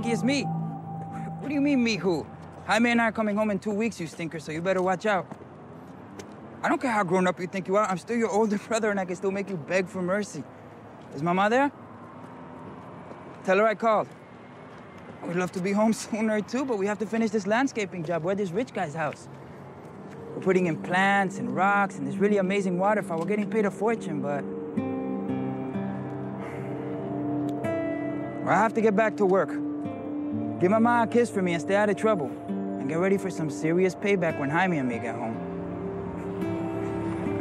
Pinky, it's me. What do you mean, me who? Jaime and I are coming home in two weeks, you stinker, so you better watch out. I don't care how grown up you think you are. I'm still your older brother, and I can still make you beg for mercy. Is Mama there? Tell her I called. We'd love to be home sooner, too, but we have to finish this landscaping job. We're this rich guy's house. We're putting in plants and rocks and this really amazing waterfall. We're getting paid a fortune, but... I have to get back to work. Give Mama a kiss for me and stay out of trouble. And get ready for some serious payback when Jaime and me get home.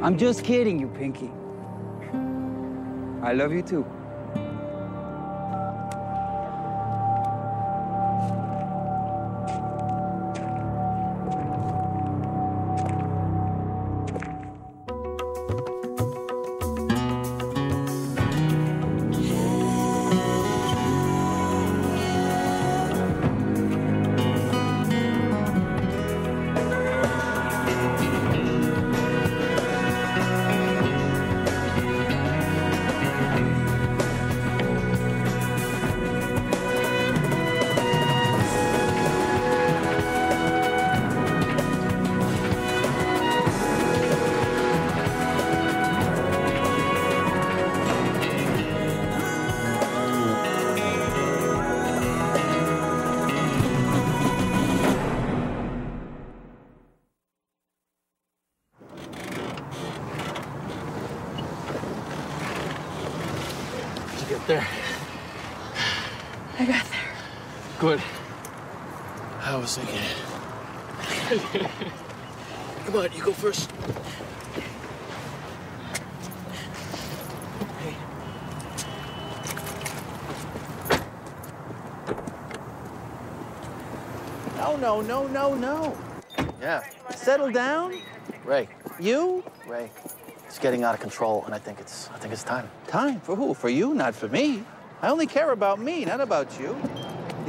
I'm just kidding you, Pinky. I love you too. Thinking. Come on, you go first. Hey. No, no, no, no, no. Yeah. Settle down. Ray. You? Ray. It's getting out of control, and I think it's I think it's time. Time for who? For you, not for me. I only care about me, not about you.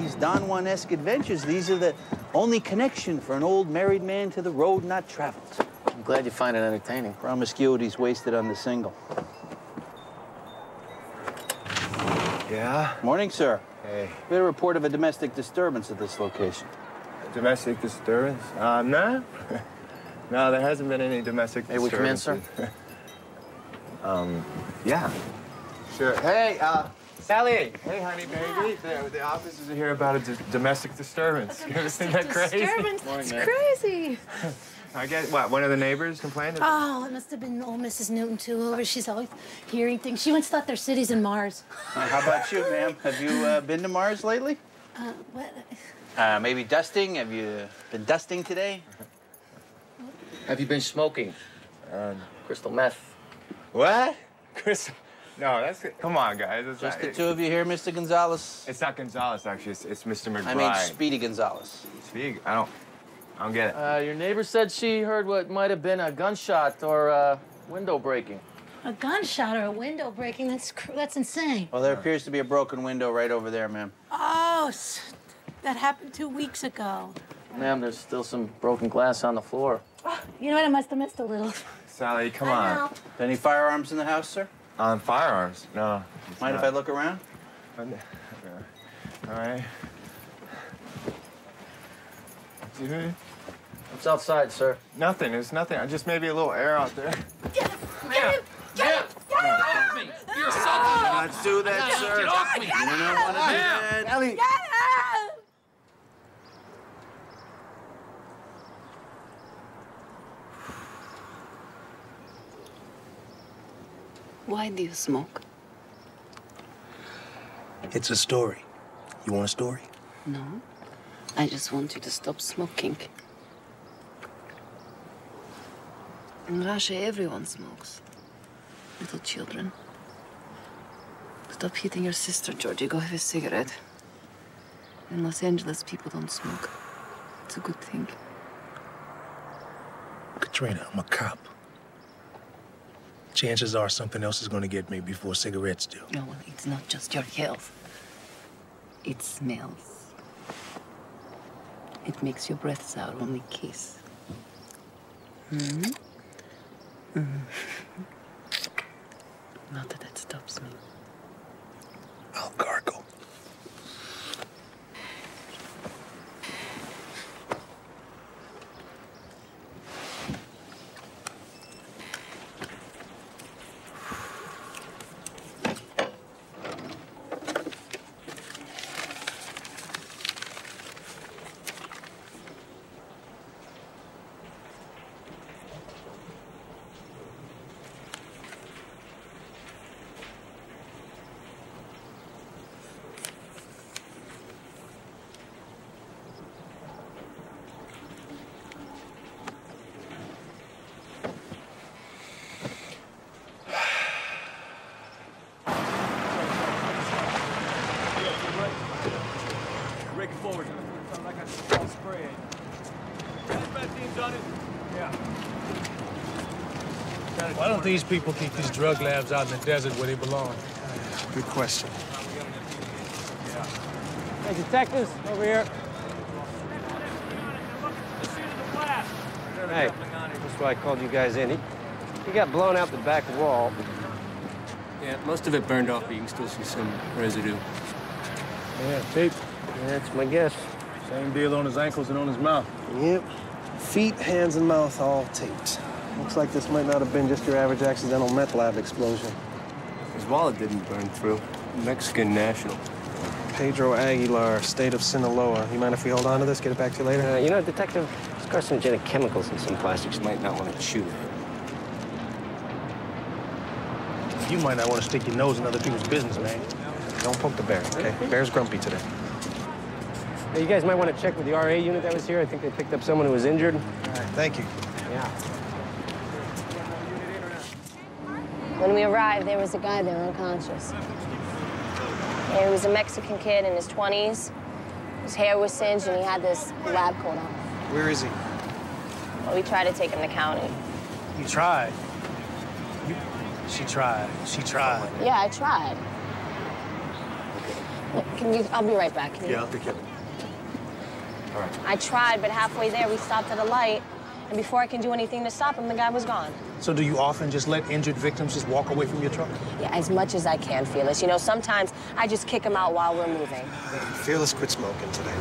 These Don Juan-esque adventures, these are the only connection for an old married man to the road not traveled. I'm glad you find it entertaining. Promiscuity's wasted on the single. Yeah? Morning, sir. Hey. We had a report of a domestic disturbance at this location. Domestic disturbance? Uh, no. no, there hasn't been any domestic May we come in, disturbances. um, yeah. Sure. Hey, uh, Sally. Hey, honey, baby. The, the officers are here about a d- domestic disturbance. You ever seen that crazy? Disturbance, Morning, that's man. crazy. I guess, what, one of the neighbors complained? Oh, it must have been old Mrs. Newton, too. Over, she's always hearing things. She once thought their cities in Mars. Uh, how about you, ma'am? Have you uh, been to Mars lately? Uh, what? Uh, maybe dusting? Have you been dusting today? Have you been smoking? Um, Crystal meth. what? Chris? No, that's, good. come on, guys. It's Just not, the two of you here, Mr. Gonzalez? It's not Gonzalez, actually. It's, it's Mr. McBride. I mean, Speedy Gonzalez. Speedy? I don't, I don't get it. Uh, your neighbor said she heard what might have been a gunshot or uh, window breaking. A gunshot or a window breaking? That's cr- that's insane. Well, there appears to be a broken window right over there, ma'am. Oh, that happened two weeks ago. Ma'am, there's still some broken glass on the floor. You know what? I must have missed a little. Sally, come I on. know. Any firearms in the house, sir? On firearms? No. it's Mind if. I look around? All right. Dude, What's outside, sir? nothing. There's nothing. Just maybe a little air out there. Get him! Get him! Get him! Get Let's do that, sir. You don't want to do that. Ellie. Get him! Why do you smoke? It's a story. You want a story? No. I just want you to stop smoking. In Russia, everyone smokes. Little children. Stop hitting your sister, Georgie. Go have a cigarette. In Los Angeles, people don't smoke. It's a good thing. Katrina, I'm a cop. Chances are something else is going to get me before cigarettes do. No, well, it's not just your health. It smells. It makes your breath sour when we kiss. Hmm? Mm. Not that that stops me. I'll gargle. Why don't these people keep these drug labs out in the desert where they belong? Good question. Hey, detectives, over here. Hey, that's why I called you guys in. He, he got blown out the back wall. Yeah, most of it burned off, but you can still see some residue. Yeah, tape. That's my guess. Same deal on his ankles and on his mouth. Yep. Feet, hands, and mouth all taped. Looks like this might not have been just your average accidental meth lab explosion. His wallet didn't burn through. Mexican national. Pedro Aguilar, state of Sinaloa. You mind if we hold on to this, get it back to you later? Uh, you know, Detective, there's carcinogenic chemicals in some plastics. You might not want to chew it. You might not want to stick your nose in other people's business, man. Don't poke the bear, okay? Bear's grumpy today. Hey, you guys might want to check with the RA unit that was here. I think they picked up someone who was injured. All right, thank you. Yeah. When we arrived, there was a guy there unconscious. He was a Mexican kid in his 20s. His hair was singed and he had this lab coat on. Where is he? Well, we tried to take him to county. You tried. You, she tried. She tried. Yeah, I tried. Can you? I'll be right back. Can you? I'll take care of it. All right. I tried, but halfway there we stopped at a light, and before I can do anything to stop him, the guy was gone. So do you often just let injured victims just walk away from your truck? Yeah, as much as I can, Felix. You know, sometimes I just kick him out while we're moving. Fearless quit smoking today.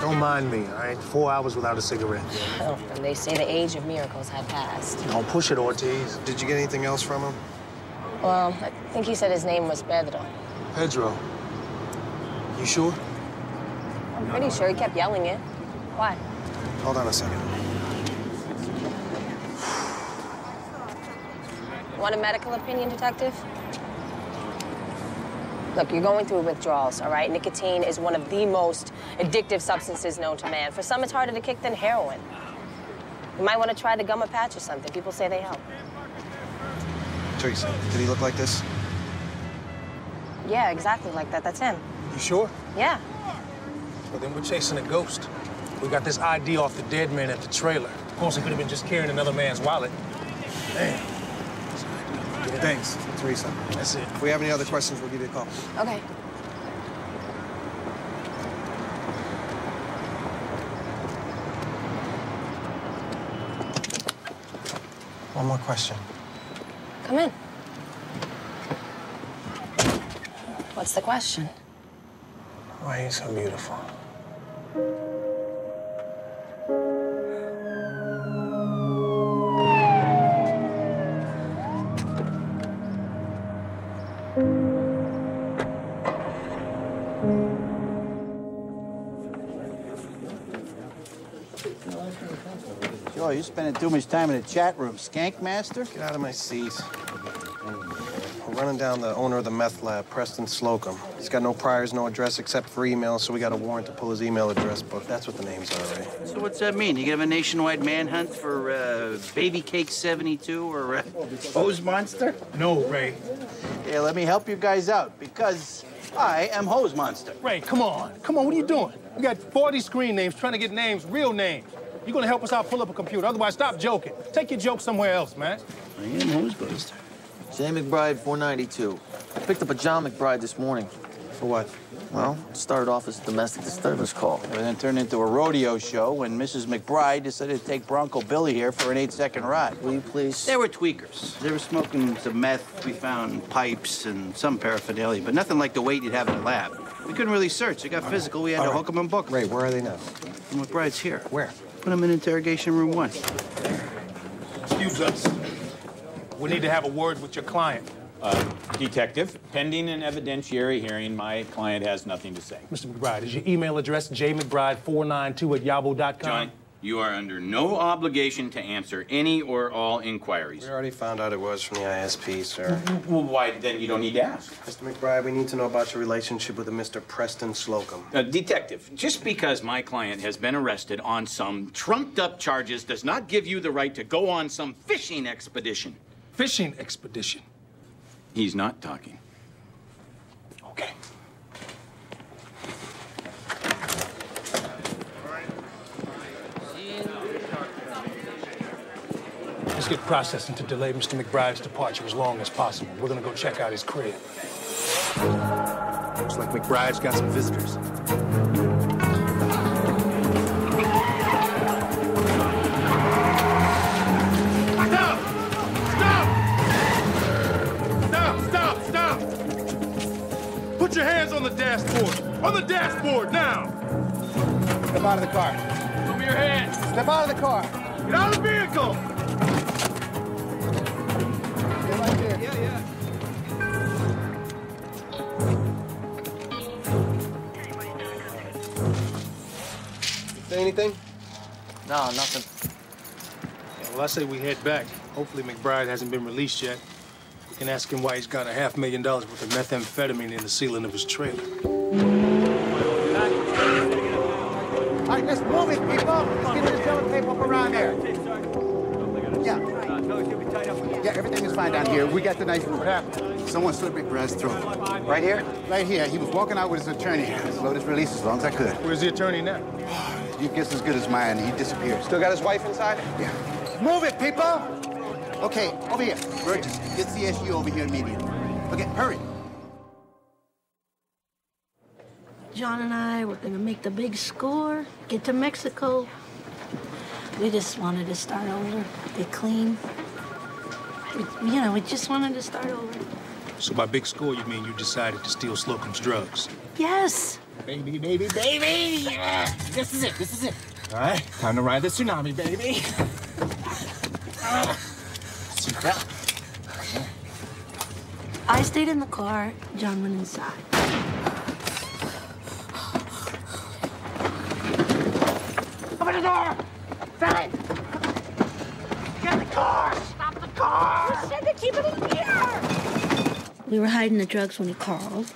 Don't mind me, all right? Four hours without a cigarette. Oh, and they say the age of miracles had passed. Don't push it, Ortiz. Did you get anything else from him? Well, I think he said his name was Pedro. Pedro. You sure? I'm pretty sure he kept yelling it. Why? Hold on a second. Want a medical opinion, detective? Look, you're going through withdrawals, all right? Nicotine is one of the most addictive substances known to man. For some, it's harder to kick than heroin. You might want to try the gumma patch or something. People say they help. Teresa, did he look like this? Yeah, exactly like that. That's him. You sure? Yeah. Well, then we're chasing a ghost. We got this ID off the dead man at the trailer. Of course, he could have been just carrying another man's wallet. Damn. Thanks, Teresa. That's it. If we have any other questions, we'll give you a call. Okay. One more question. Come in. What's the question? Why are you so beautiful? You're spending too much time in the chat room. Skank master? Get out of my seat. We're running down the owner of the meth lab, Preston Slocum. He's got no priors, no address except for email, so we got a warrant to pull his email address book. That's what the names are, right? So what's that mean? You gonna have a nationwide manhunt for uh, Baby Cake 72 or uh, Hose Monster? No, Ray. Yeah, let me help you guys out because I am Hose Monster. Ray, come on. Come on, what are you doing? We got 40 screen names trying to get names, real names. You're gonna help us out pull up a computer. Otherwise, stop joking. Take your joke somewhere else, man. I am Hose Monster. Jay McBride, 492. I picked up a John McBride this morning. For what? Well, it started off as a domestic disturbance call. And then turned into a rodeo show when Mrs. McBride decided to take Bronco Billy here for an eight-second ride. Will you please? They were tweakers. They were smoking some meth. We found pipes and some paraphernalia, but nothing like the weight you'd have in a lab. We couldn't really search. It got physical. We had All to right. hook them and book 'em. Ray, where are they now? McBride's here. Where? Put him in interrogation room one. Excuse us. We need to have a word with your client. Uh, Detective, pending an evidentiary hearing, my client has nothing to say. Mr. McBride, is your email address jmcbride492 at yahoo.com? Johnny, you are under no obligation to answer any or all inquiries. We already found out it was from the ISP, sir. Well, why, then you don't need to ask. Mr. McBride, we need to know about your relationship with a Mr. Preston Slocum. Uh, detective, just because my client has been arrested on some trumped up charges does not give you the right to go on some fishing expedition. Fishing expedition. He's not talking. Okay. Get processing to delay Mr. McBride's departure as long as possible. We're gonna go check out his crib. Looks like McBride's got some visitors. Stop! Stop! Stop! Stop! Put your hands on the dashboard! On the dashboard, now! Step out of the car. Show me your hands! Step out of the car. Get out of the vehicle! Stay right there. Yeah, yeah. Say anything? No, nothing. Yeah, well, I say we head back. Hopefully McBride hasn't been released yet. We can ask him why he's got a half million dollars worth of methamphetamine in the ceiling of his trailer. Everything is fine down here. We got the nice room. What happened? Someone slit McBride's throat. Right here? Right here. He was walking out with his attorney. Slowed his release as long as I could. Where's the attorney now? You guess as good as mine. He disappeared. Still got his wife inside? Yeah. Move it, people! Okay, over here. Burgess, get the CSU over here immediately. Okay, hurry. John and I were gonna make the big score, get to Mexico. We just wanted to start over, get clean. We, you know, we just wanted to start over. So by big score, you mean you decided to steal Slocum's drugs? Yes. Baby, baby, baby! Yeah. This is it, this is it. All right, time to ride the tsunami, baby. Seatbelt. I stayed in the car. John went inside. Open the door! Sally! Get in the car! Stop the car! I said to keep it in here. We were hiding the drugs when he called.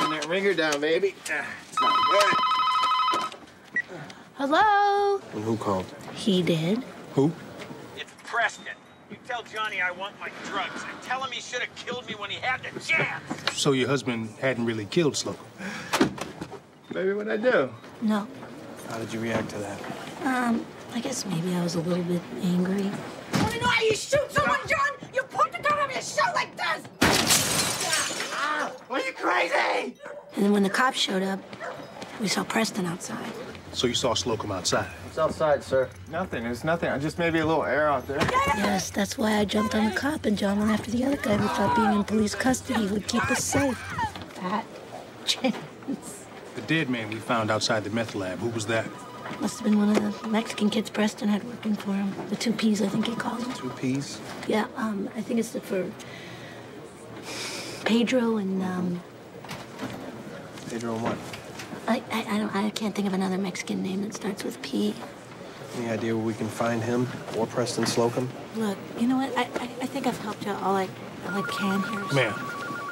Turn that ringer down, baby. It's not good. Hello? And who called? He did. Who? It's Preston. You tell Johnny I want my drugs and tell him he should have killed me when he had the chance. So your husband hadn't really killed Slocum? Baby, what'd I do? No. How did you react to that? Um, I guess maybe I was a little bit angry. I Want to know how you shoot someone, John? You point the gun on your shoot like this! Are you crazy? And then when the cops showed up, we saw Preston outside. So you saw Slocum outside? It's outside, sir. Nothing. It's nothing. I just maybe a little air out there. Yes, that's why I jumped on the cop and John went after the other guy. We thought being in police custody would keep us safe. Fat chance. The dead man we found outside the meth lab, who was that? Must have been one of the Mexican kids Preston had working for him. The two P's, I think he called them. Two P's? Yeah, um, I think it's for Pedro and um, Pedro and what? I, I, I don't I can't think of another Mexican name that starts with P. Any idea where we can find him or Preston Slocum? Look, you know what? I, I, I think I've helped you all I, all I can here. Ma'am,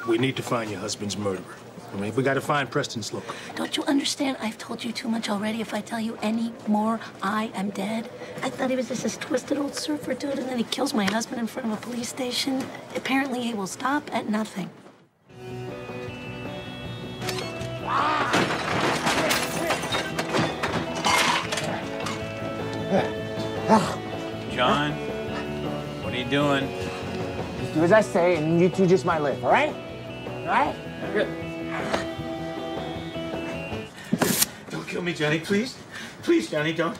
we need to find your husband's murderer. I mean, we got to find Preston Slocum. Don't you understand? I've told you too much already. If I tell you any more, I am dead. I thought he was just this twisted old surfer dude, and then he kills my husband in front of a police station. Apparently, he will stop at nothing. John, what are you doing? Just do as I say, and you two just might live, all right? All right? Don't kill me, Johnny, please. Please, Johnny, don't.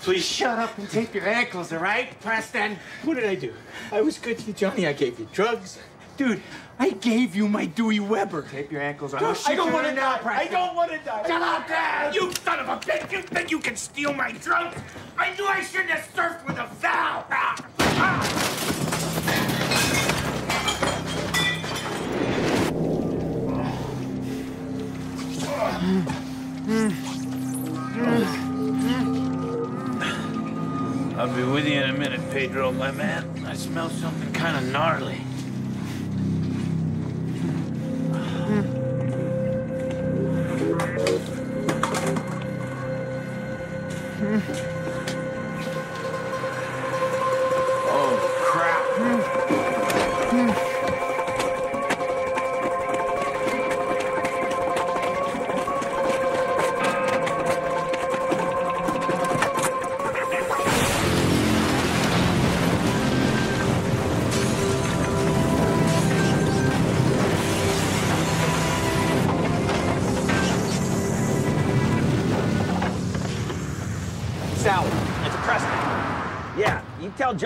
Please. Shut up and tape your ankles, all right, Preston? What did I do? I was good to you, Johnny. I gave you drugs. Dude, I gave you my Dewey Weber. Tape your ankles. Dude, I don't want to die. I don't want to die. Shut up, Dad! You son of a bitch! You think you can steal my drugs? I knew I shouldn't have surfed with a foul. Ah, ah. I'll be with you in a minute, Pedro, my man. I smell something kind of gnarly.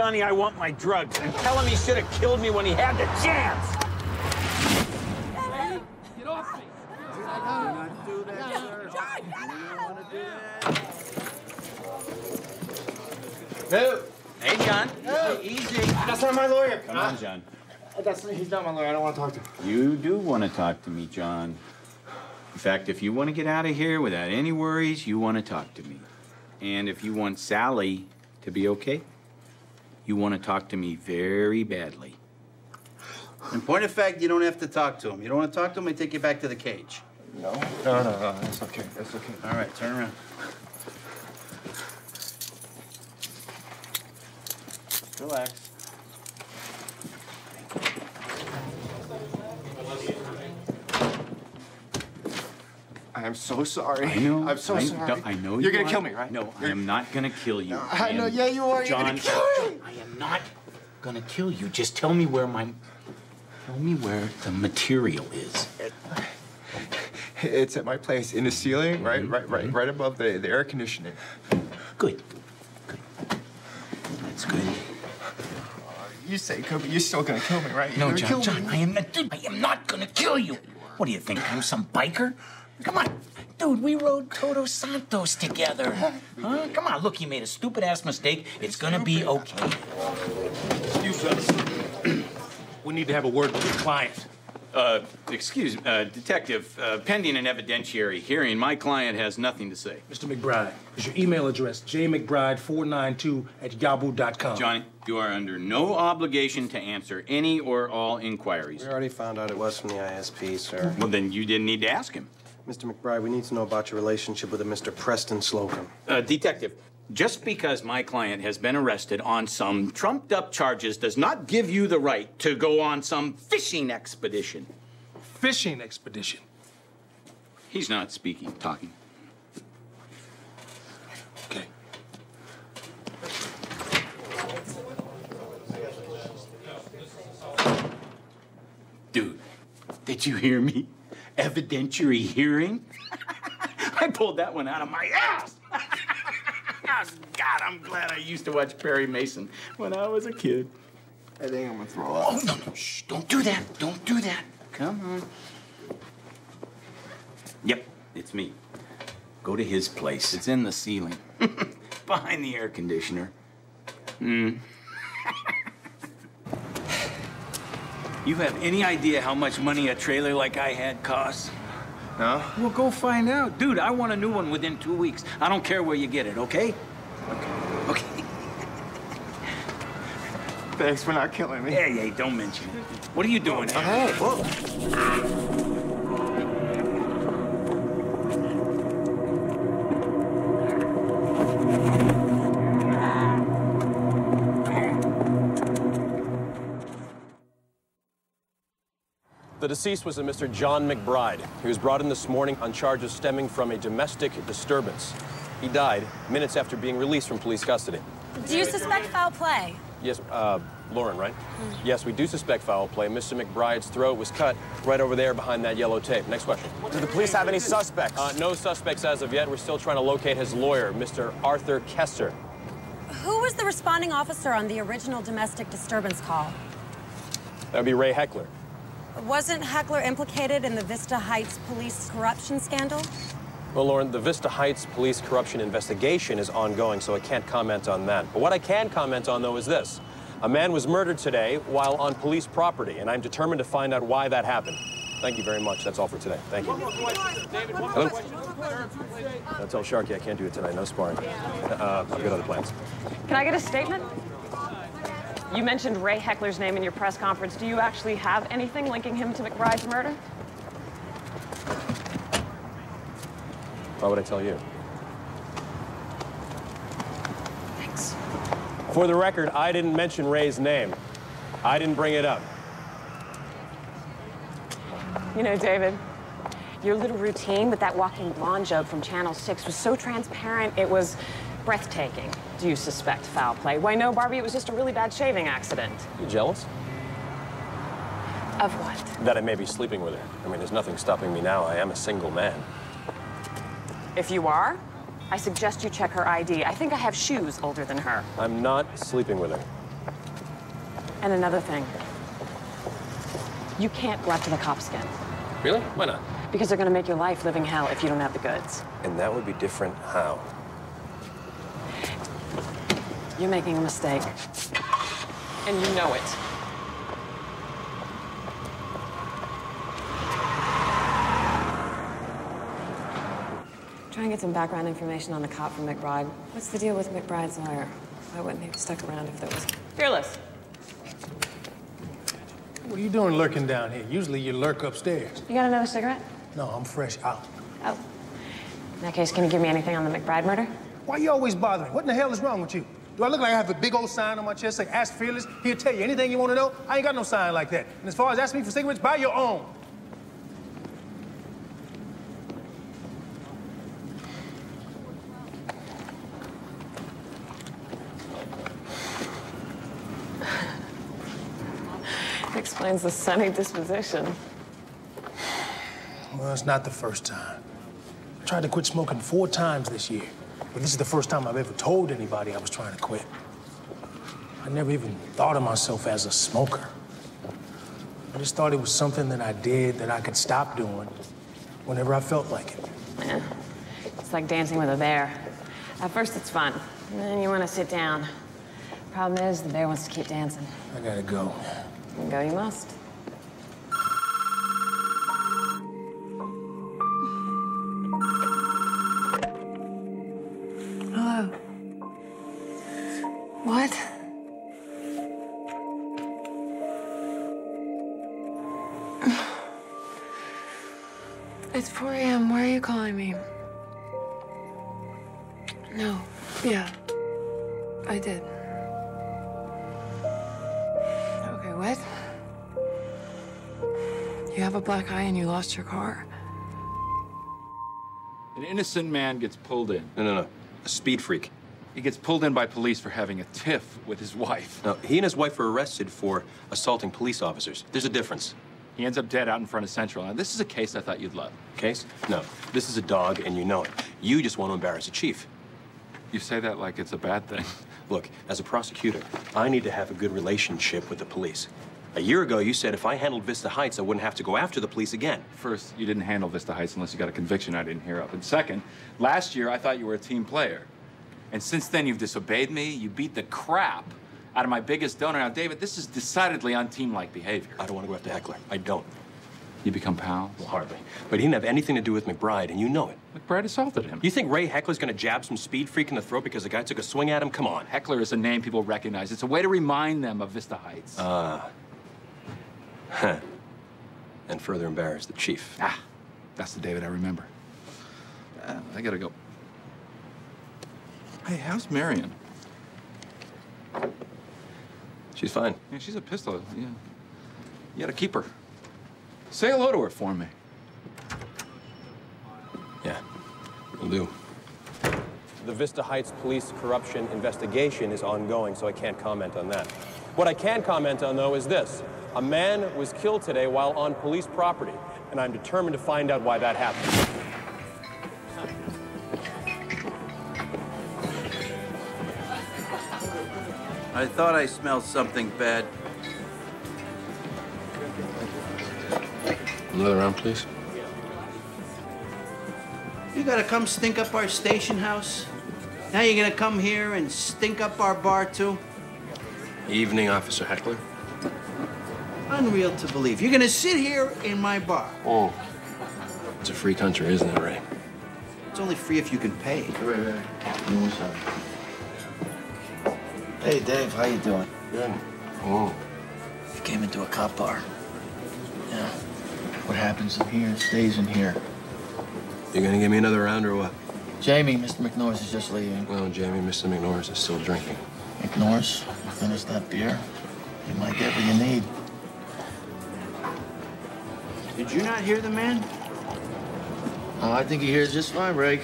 Johnny I want my drugs and tell him he should have killed me when he had the chance. Get off me! No. Hey, John. No. Easy. That's not my lawyer. Come on, John. Uh, that's he's not my lawyer. I don't want to talk to him. You do want to talk to me, John. In fact, if you want to get out of here without any worries, you want to talk to me. And if you want Sally to be okay, you want to talk to me very badly. In point of fact, you don't have to talk to him. You don't want to talk to him, I take you back to the cage. No. No, no, no. That's okay. That's okay. All right, turn around. Relax. I am so sorry. I know. I'm so I, sorry. no, I know You're you gonna are. kill me, right? No, I am not gonna kill you. I know. Yeah, you are. You're gonna kill me. Not gonna kill you. Just tell me where my. Tell me where the material is. It's at my place in the ceiling, right, Mm-hmm. right, right, right above the, the air conditioning. Good. That's good. You say, Kobe, you're still gonna kill me, right? You're No, John, John, me. I am not. Dude, I am not gonna kill you. What do you think? I'm some biker? Come on, dude. We rode Todos Santos together. Huh? Come on, look. He made a stupid ass mistake. It's gonna be okay. Excuse us. we need to have a word with your client. Uh, excuse, uh, detective. Uh, pending an evidentiary hearing, my client has nothing to say. Mr. McBride, is your email address jmcbride492 at yahoo.com? Johnny, you are under no obligation to answer any or all inquiries. We already found out it was from the ISP, sir. Well, then you didn't need to ask him. Mr. McBride, we need to know about your relationship with a Mr. Preston Slocum. Uh, detective, just because my client has been arrested on some trumped up charges does not give you the right to go on some fishing expedition. Fishing expedition? He's not speaking, talking. Okay. Dude, did you hear me? Evidentiary hearing? I pulled that one out of my ass. God, I'm glad I used to watch Perry Mason when I was a kid. I think I'm gonna throw up. Oh, no, no, shh, don't do that. Don't do that. Come on. Yep, it's me. Go to his place. It's in the ceiling, behind the air conditioner. Hmm. You have any idea how much money a trailer like I had costs? No? Well, go find out. Dude, I want a new one within two weeks. I don't care where you get it, okay? Okay. Okay. Thanks for not killing me. Hey, hey, don't mention it. What are you doing here? Hey, whoa. The deceased was a Mr. John McBride. He was brought in this morning on charges stemming from a domestic disturbance. He died minutes after being released from police custody. Do you suspect foul play? Yes, uh, Lauren, right? Yes, we do suspect foul play. Mr. McBride's throat was cut right over there behind that yellow tape. Next question. Do the police have any suspects? Uh, no suspects as of yet. We're still trying to locate his lawyer, Mr. Arthur Kester. Who was the responding officer on the original domestic disturbance call? That would be Ray Heckler. Wasn't Heckler implicated in the Vista Heights police corruption scandal? Well, Lauren, the Vista Heights police corruption investigation is ongoing, so I can't comment on that. But what I can comment on, though, is this. A man was murdered today while on police property, and I'm determined to find out why that happened. Thank you very much. That's all for today. Thank you. David, Hello? Now tell Sharky I can't do it tonight. No sparring. Uh, I've got other plans. Can I get a statement? You mentioned Ray Heckler's name in your press conference. Do you actually have anything linking him to McBride's murder? Why would I tell you? Thanks. For the record, I didn't mention Ray's name. I didn't bring it up. You know, David, your little routine with that walking blonde joke from Channel 6 was so transparent, it was breathtaking. Do you suspect foul play? Why, no, Barbie, it was just a really bad shaving accident. You jealous? Of what? That I may be sleeping with her. I mean, there's nothing stopping me now. I am a single man. If you are, I suggest you check her ID. I think I have shoes older than her. I'm not sleeping with her. And another thing. You can't go after the cops again. Really? Why not? Because they're gonna make your life living hell if you don't have the goods. And that would be different how? You're making a mistake. And you know it. Try and get some background information on the cop from McBride. What's the deal with McBride's lawyer? Why wouldn't he have stuck around if there was... Fearless. What are you doing lurking down here? Usually you lurk upstairs. You got another cigarette? No, I'm fresh out. Oh. In that case, can you give me anything on the McBride murder? Why are you always bothering? What in the hell is wrong with you? Do I look like I have a big old sign on my chest saying, ask Fearless? He'll tell you anything you want to know. I ain't got no sign like that. And as far as asking me for cigarettes, buy your own. Explains the sunny disposition. Well, it's not the first time. I tried to quit smoking four times this year. But this is the first time I've ever told anybody I was trying to quit. I never even thought of myself as a smoker. I just thought it was something that I did that I could stop doing whenever I felt like it. Yeah. It's like dancing with a bear. At first, it's fun. And then you want to sit down. Problem is, the bear wants to keep dancing. I gotta go. And go you must. Calling me? No. Yeah. I did. Okay, what? You have a black eye and you lost your car? An innocent man gets pulled in. No, no, no. A speed freak. He gets pulled in by police for having a tiff with his wife. No, he and his wife were arrested for assaulting police officers. There's a difference. He ends up dead out in front of Central. Now, this is a case I thought you'd love. Case? No. This is a dog, and you know it. You just want to embarrass the chief. You say that like it's a bad thing. Look, as a prosecutor, I need to have a good relationship with the police. A year ago, you said if I handled Vista Heights, I wouldn't have to go after the police again. First, you didn't handle Vista Heights unless you got a conviction I didn't hear of. And second, last year I thought you were a team player. And since then, you've disobeyed me. You beat the crap out of my biggest donor. Now, David, this is decidedly unteam-like behavior. I don't want to go after Heckler. I don't. You become pals? Well, hardly. But he didn't have anything to do with McBride, and you know it. McBride assaulted him. You think Ray Heckler's gonna jab some speed freak in the throat because the guy took a swing at him? Come on. Heckler is a name people recognize. It's a way to remind them of Vista Heights. Ah. Huh. And further embarrass the chief. Ah, that's the David I remember. Uh, I gotta go. Hey, how's Marion? She's fine. Yeah, she's a pistol. Yeah. You gotta keep her. Say hello to her for me. Yeah, will do. The Vista Heights police corruption investigation is ongoing, so I can't comment on that. What I can comment on, though, is this. A man was killed today while on police property, and I'm determined to find out why that happened. I thought I smelled something bad. Another round, please. You gotta come stink up our station house? Now you're gonna come here and stink up our bar too? Evening, Officer Heckler. Unreal to believe. You're gonna sit here in my bar. Oh. It's a free country, isn't it, Ray? It's only free if you can pay. Hey, Dave, how you doing? Good. Oh. You came into a cop bar. Yeah. What happens in here stays in here. You gonna give me another round or what? Jamie, Mr. McNorris is just leaving. Well, Jamie, Mr. McNorris is still drinking. McNorris, you finish that beer, you might get what you need. Did you not hear the man? Oh, I think he hears just fine, Ray.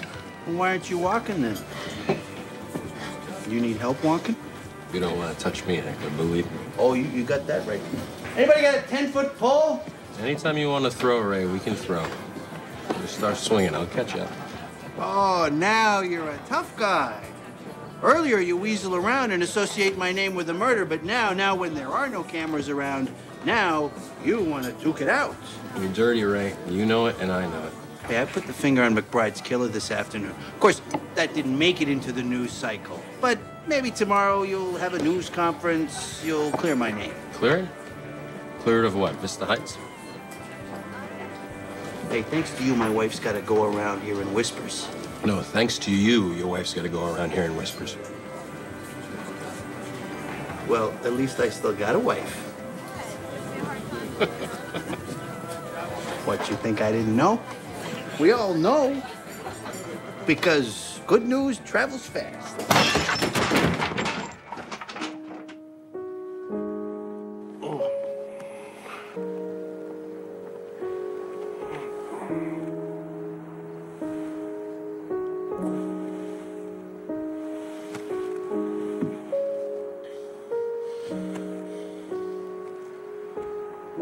Well, why aren't you walking then? You need help walking? You don't want to touch me, Heckler, believe me. Oh, you, you got that right. Anybody got a 10 foot pole? Anytime you want to throw, Ray, we can throw. Just start swinging. I'll catch you up. Oh, now you're a tough guy. Earlier, you weasel around and associate my name with the murder, but now, now when there are no cameras around, now you want to duke it out. You're dirty, Ray. You know it, and I know it. Hey, I put the finger on McBride's killer this afternoon. Of course, that didn't make it into the news cycle. But maybe tomorrow you'll have a news conference, you'll clear my name. Cleared? Cleared of what? Vista Heights? Hey, thanks to you, my wife's got to go around here in whispers. No, thanks to you, your wife's got to go around here in whispers. Well, at least I still got a wife. what, you think I didn't know? We all know. Because good news travels fast. Hey.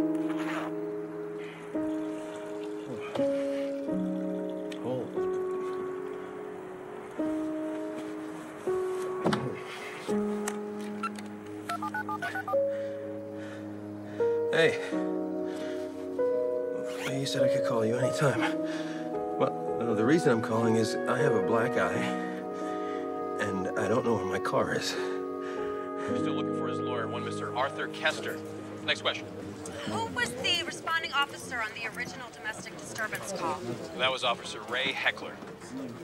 You said I could call you anytime. Well, no, the reason I'm calling is I have a black eye, and I don't know where my car is. We're still looking for his lawyer, one Mr. Arthur Kester. Next question. Who was the responding officer on the original domestic disturbance call? That was Officer Ray Heckler.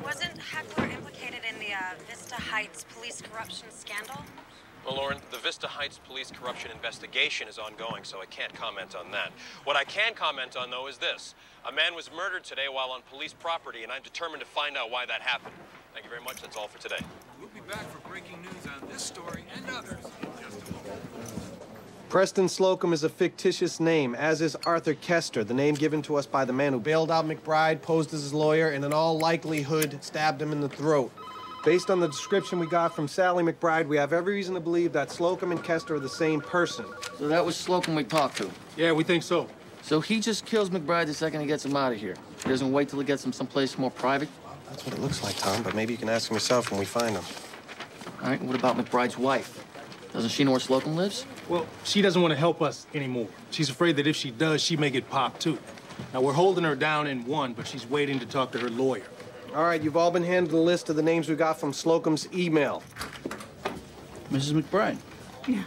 Wasn't Heckler implicated in the uh, Vista Heights police corruption scandal? Well, Lauren, the Vista Heights police corruption investigation is ongoing, so I can't comment on that. What I can comment on, though, is this. A man was murdered today while on police property, and I'm determined to find out why that happened. Thank you very much. That's all for today. We'll be back for breaking news Preston Slocum is a fictitious name, as is Arthur Kester, the name given to us by the man who bailed out McBride, posed as his lawyer, and in all likelihood stabbed him in the throat. Based on the description we got from Sally McBride, we have every reason to believe that Slocum and Kester are the same person. So that was Slocum we talked to? Yeah, we think so. So he just kills McBride the second he gets him out of here. He doesn't wait till he gets him someplace more private? That's what it looks like, Tom, but maybe you can ask him yourself when we find him. All right, what about McBride's wife? Doesn't she know where Slocum lives? Well, she doesn't want to help us anymore. She's afraid that if she does, she may get popped too. Now, we're holding her down in one, but she's waiting to talk to her lawyer. All right, you've all been handed a list of the names we got from Slocum's email. Mrs. McBride. Yeah.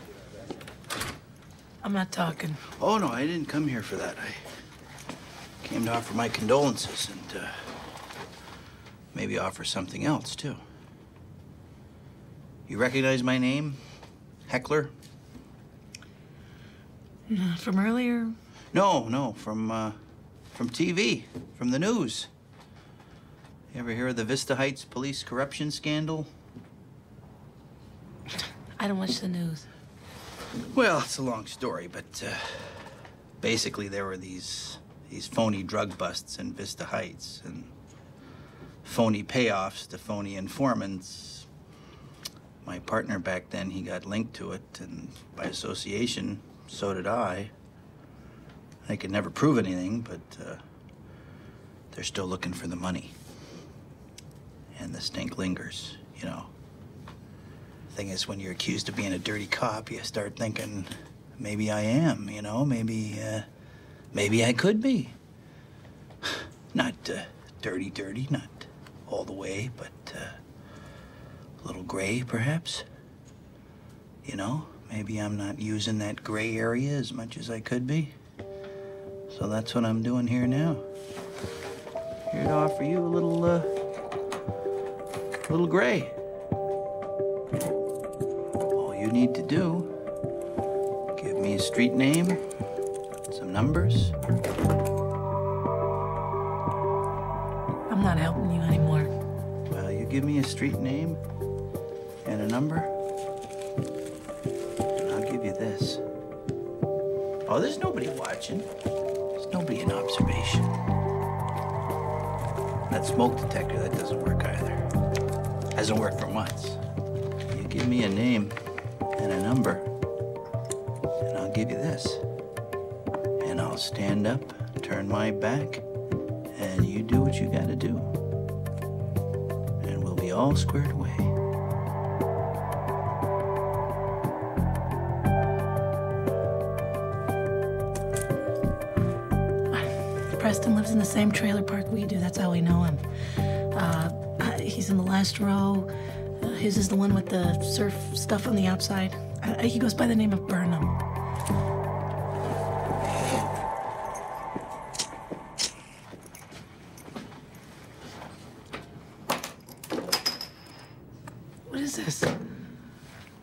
I'm not talking. Oh, no, I didn't come here for that. I came to offer my condolences and uh, maybe offer something else, too. You recognize my name? Heckler? From earlier? No, no, from, uh, from TV, from the news. You ever hear of the Vista Heights police corruption scandal? I don't watch the news. Well, it's a long story, but uh, basically there were these these phony drug busts in Vista Heights and phony payoffs to phony informants. My partner back then, he got linked to it, and by association, so did I. They could never prove anything, but uh, they're still looking for the money. And the stink lingers, you know. Thing is, when you're accused of being a dirty cop, you start thinking, maybe I am, you know, maybe, uh, maybe I could be. Not uh, dirty, dirty, not all the way, but uh, a little gray, perhaps. You know, maybe I'm not using that gray area as much as I could be. So that's what I'm doing here now. Here to offer you a little, uh, a little gray. All you need to do, give me a street name, some numbers. I'm not helping you anymore. Well, you give me a street name and a number, Oh, there's nobody watching. There's nobody in observation. That smoke detector, that doesn't work either. Hasn't worked for months. You give me a name and a number, and I'll give you this. And I'll stand up, turn my back, and you do what you gotta do. And we'll be all squared away. Preston lives in the same trailer park we do. That's how we know him. Uh, he's in the last row. Uh, his is the one with the surf stuff on the outside. Uh, he goes by the name of Burnham. What is this?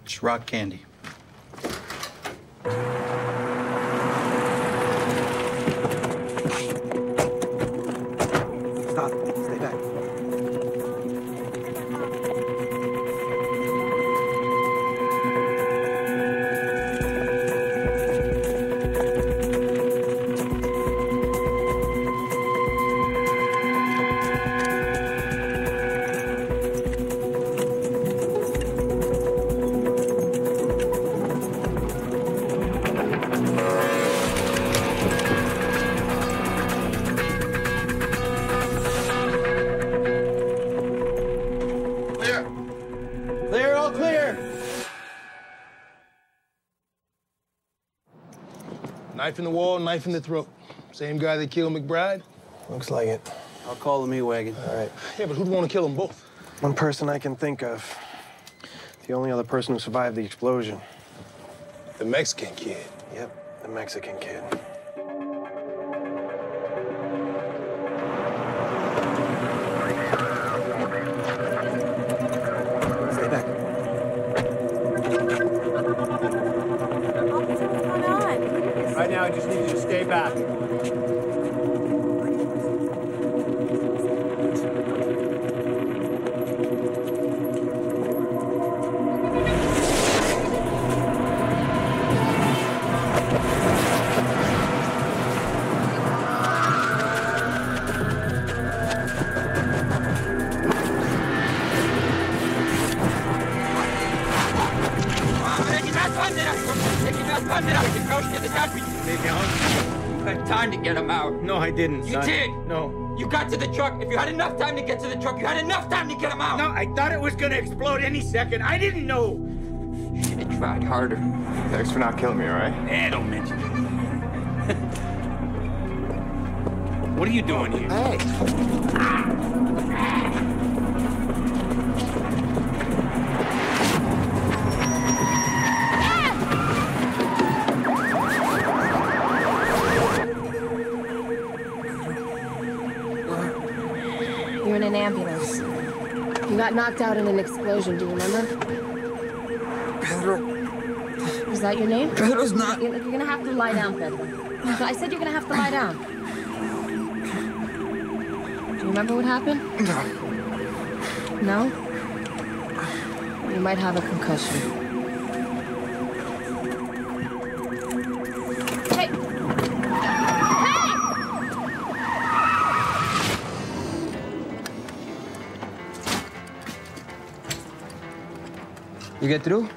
It's rock candy. Knife in the wall, knife in the throat. Same guy that killed McBride? Looks like it. I'll call the meat wagon. All right. Yeah, but who'd want to kill them both? One person I can think of. The only other person who survived the explosion. The Mexican kid. Yep, the Mexican kid. To the truck. If you had enough time to get to the truck, you had enough time to get him out. No, I thought it was gonna explode any second. I didn't know. You Should have tried harder. Thanks for not killing me, all right? Eh, don't mention it. What are you doing here? Hey. Got knocked out in an explosion, do you remember? Pedro. Is that your name? Pedro's not. You're, you're gonna have to lie down, Pedro. I said you're gonna have to lie down. Do you remember what happened? No. No? You might have a concussion. You get through?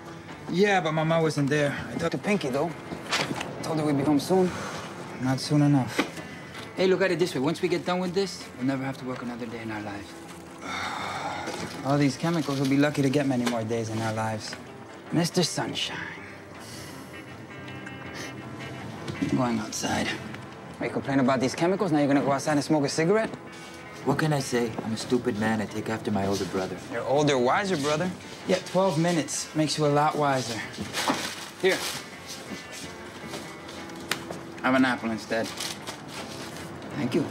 Yeah, but Mama wasn't there. I talked to Pinky, though. Told her we'd be home soon. Not soon enough. Hey, look at it this way. Once we get done with this, we'll never have to work another day in our lives. All these chemicals, we'll be lucky to get many more days in our lives. Mr. Sunshine. I'm going outside. Why, you complain about these chemicals? Now you're gonna go outside and smoke a cigarette? What can I say? I'm a stupid man. I take after my older brother. You're older, wiser, brother. Yeah, 12 minutes makes you a lot wiser. Here. I have an apple instead. Thank you.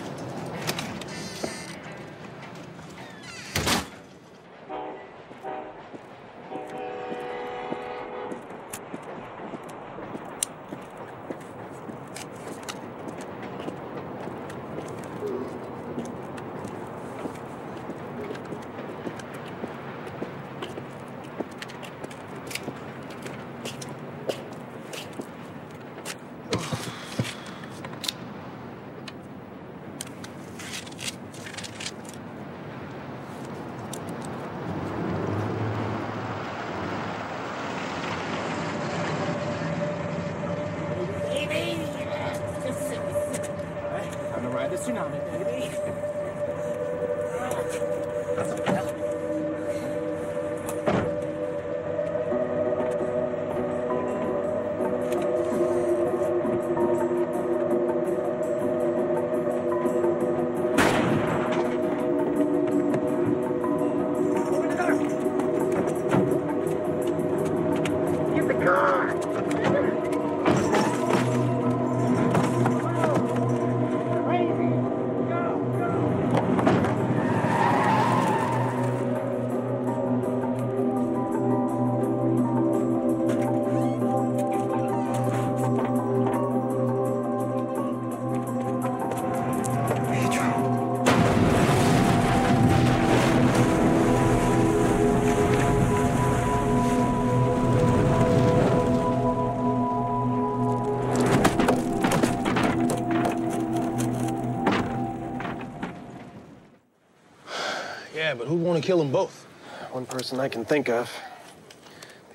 But who'd want to kill them both? One person I can think of.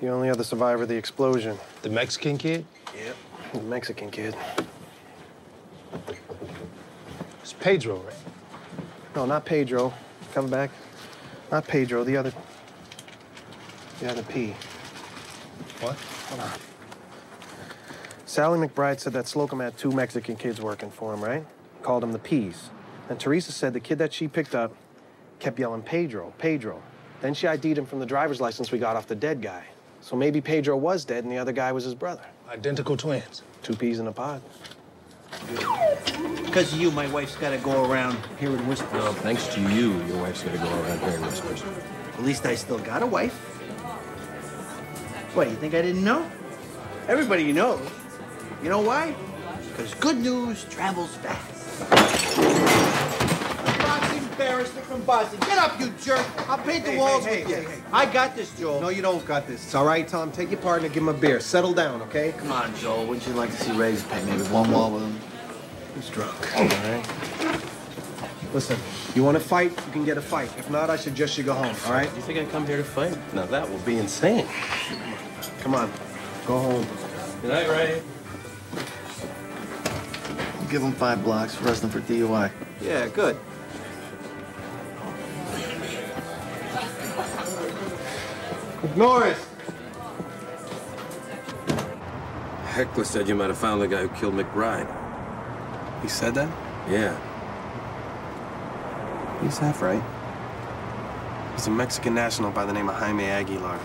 The only other survivor of the explosion. The Mexican kid? Yep. The Mexican kid. It's Pedro, right? No, not Pedro. Come back. Not Pedro, the other. The other P. What? Hold on. Sally McBride said that Slocum had two Mexican kids working for him, right? Called them the P's. And Teresa said the kid that she picked up kept yelling Pedro, Pedro. Then she ID'd him from the driver's license we got off the dead guy. So maybe Pedro was dead and the other guy was his brother. Identical twins. Two peas in a pod. Because of you, my wife's got to go around hearing whispers. No, thanks to you, your wife's got to go around hearing whispers. At least I still got a wife. What, you think I didn't know? Everybody knows. You know why? Because good news travels fast. Boxing embarrassment from Boston. Get up, you jerk. I'll paint the Hey, walls hey, with hey, you. hey, hey. I got this, Joel. No, you don't got this. It's all right, Tom. Take your partner, give him a beer. Settle down, okay? Come on, Joel. Wouldn't you like to see Ray's paint? Maybe one wall with him? He's drunk. All right. Listen, you want to fight, you can get a fight. If not, I suggest you go home, all right? You think I come here to fight? Now that would be insane. Come on, go home. Good night, Ray. Give him five blocks, arrest him for DUI. Yeah, good. Norris! Hechler said you might have found the guy who killed McBride. He said that? Yeah. He's half right. He's a Mexican national by the name of Jaime Aguilar.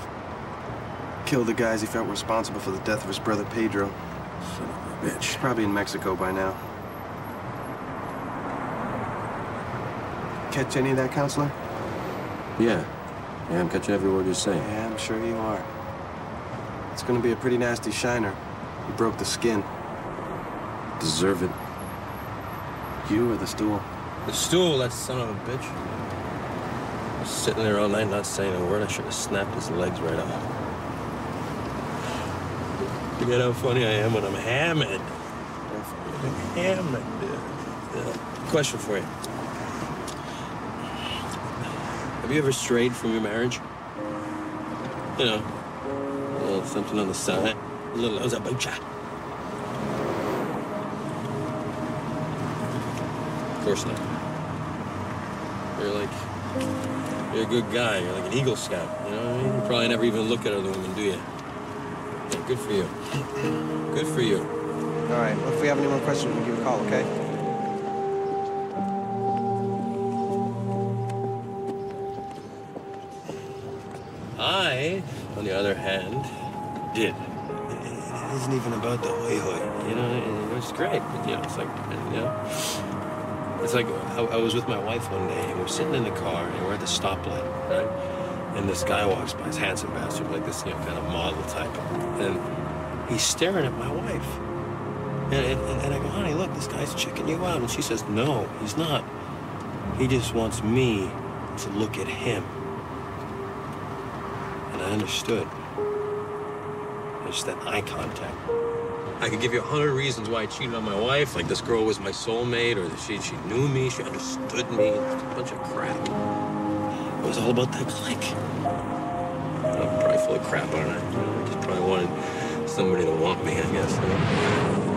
Killed the guys he felt were responsible for the death of his brother Pedro. Son of a bitch. He's probably in Mexico by now. Catch any of that, counselor? Yeah. Yeah, I'm catching every word you're saying. Yeah, I'm sure you are. It's gonna be a pretty nasty shiner. You broke the skin. Deserve it. You or the stool? The stool, that son of a bitch. I was sitting there all night not saying a word. I should have snapped his legs right off. Forget how funny I am when I'm hammered. I'm hammered. Yeah. Yeah. Question for you. Have you ever strayed from your marriage? You know, a little something on the side. A little ozabucha. Of course not. You're like, you're a good guy. You're like an Eagle Scout. You know what I mean? You probably never even look at other women, do you? Yeah, good for you. Good for you. All right, well, if we have any more questions, we'll give you a call, okay? It isn't even about the hoy hoy, you know. It's great, but you know, it's like, you know, it's like I, I was with my wife one day, and we're sitting in the car, and we're at the stoplight, right? And this guy walks by, this handsome bastard, like this, you know, kind of model type, and he's staring at my wife. And, and, and I go, honey, look, this guy's checking you out. And she says, no, he's not. He just wants me to look at him. And I understood. That eye contact. I could give you a hundred reasons why I cheated on my wife, like this girl was my soulmate, or that she, she knew me, she understood me. It's a bunch of crap. It was all about that click. I'm probably full of crap, aren't I? Know, I just probably wanted somebody to want me, I guess.